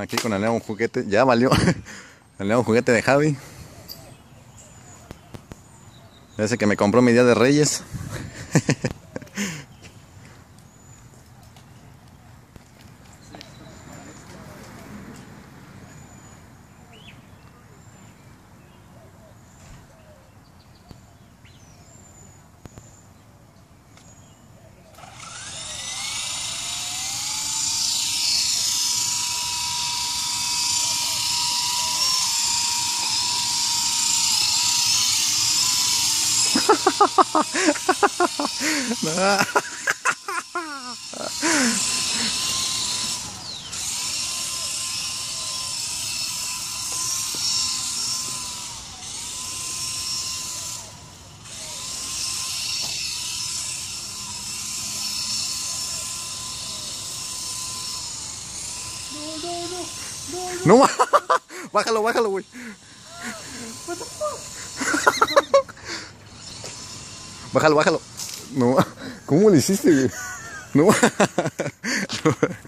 Aquí con el nuevo juguete, ya valió. El nuevo juguete de Javi. Ese que me compró mi día de Reyes. No, no, bájalo, bájalo, güey. Bájalo, bájalo. No, ¿cómo lo hiciste, güey? No.